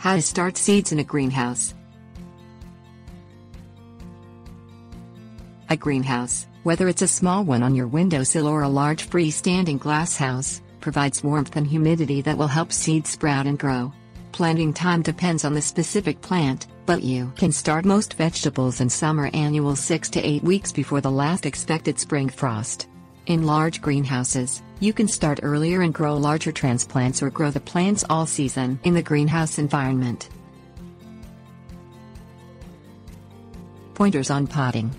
How to start seeds in a greenhouse. A greenhouse, whether it's a small one on your windowsill or a large freestanding glass house, provides warmth and humidity that will help seeds sprout and grow. Planting time depends on the specific plant, but you can start most vegetables in summer annual 6 to 8 weeks before the last expected spring frost. In large greenhouses, you can start earlier and grow larger transplants or grow the plants all season in the greenhouse environment. Pointers on potting.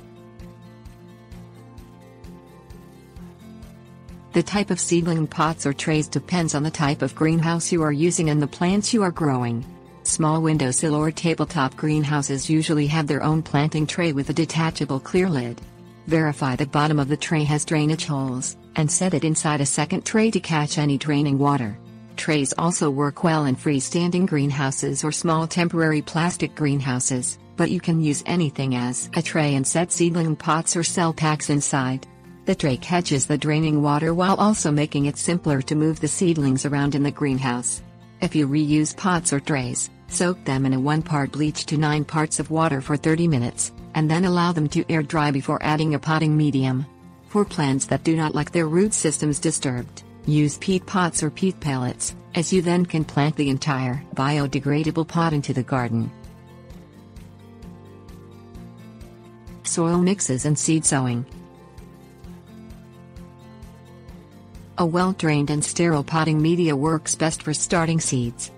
The type of seedling pots or trays depends on the type of greenhouse you are using and the plants you are growing. Small windowsill or tabletop greenhouses usually have their own planting tray with a detachable clear lid. Verify the bottom of the tray has drainage holes, and set it inside a second tray to catch any draining water. Trays also work well in freestanding greenhouses or small temporary plastic greenhouses, but you can use anything as a tray and set seedling pots or cell packs inside. The tray catches the draining water while also making it simpler to move the seedlings around in the greenhouse. If you reuse pots or trays, soak them in a 1 part bleach to 9 parts of water for 30 minutes, and then allow them to air dry before adding a potting medium. For plants that do not like their root systems disturbed, use peat pots or peat pellets, as you then can plant the entire biodegradable pot into the garden. Soil mixes and seed sowing. A well-drained and sterile potting media works best for starting seeds.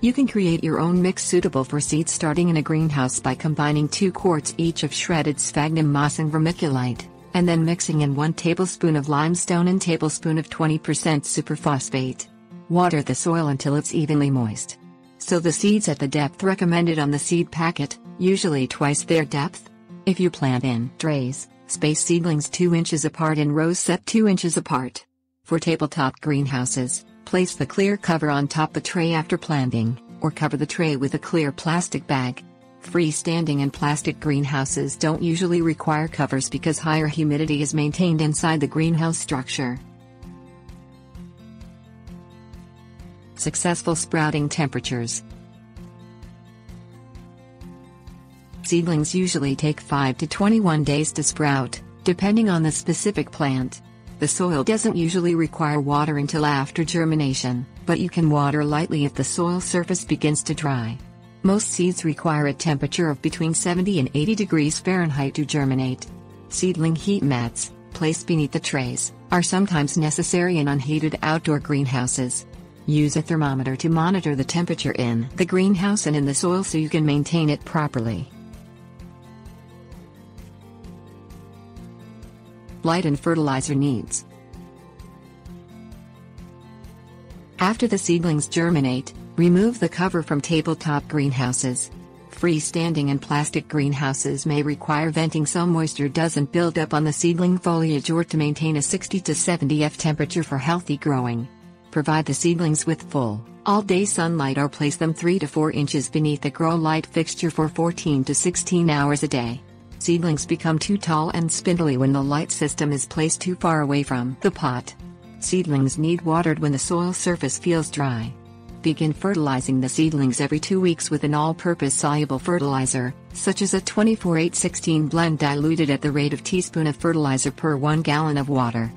You can create your own mix suitable for seeds starting in a greenhouse by combining 2 quarts each of shredded sphagnum moss and vermiculite, and then mixing in 1 tablespoon of limestone and tablespoon of 20% superphosphate. Water the soil until it's evenly moist. Sow the seeds at the depth recommended on the seed packet, usually twice their depth. If you plant in trays, space seedlings 2 inches apart in rows set 2 inches apart. For tabletop greenhouses, Place the clear cover on top the tray after planting, or cover the tray with a clear plastic bag. Freestanding and plastic greenhouses don't usually require covers because higher humidity is maintained inside the greenhouse structure. Successful sprouting temperatures. Seedlings usually take 5 to 21 days to sprout, depending on the specific plant. The soil doesn't usually require water until after germination, but you can water lightly if the soil surface begins to dry. Most seeds require a temperature of between 70 and 80 degrees Fahrenheit to germinate. Seedling heat mats, placed beneath the trays, are sometimes necessary in unheated outdoor greenhouses. Use a thermometer to monitor the temperature in the greenhouse and in the soil so you can maintain it properly. Light and fertilizer needs. After the seedlings germinate, remove the cover from tabletop greenhouses. Freestanding and plastic greenhouses may require venting so moisture doesn't build up on the seedling foliage or to maintain a 60 to 70 F temperature for healthy growing. Provide the seedlings with full, all-day sunlight or place them 3 to 4 inches beneath a grow light fixture for 14 to 16 hours a day. Seedlings become too tall and spindly when the light system is placed too far away from the pot. Seedlings need watered when the soil surface feels dry. Begin fertilizing the seedlings every two weeks with an all-purpose soluble fertilizer, such as a 24-8-16 blend diluted at the rate of teaspoon of fertilizer per 1 gallon of water.